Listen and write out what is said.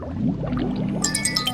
Música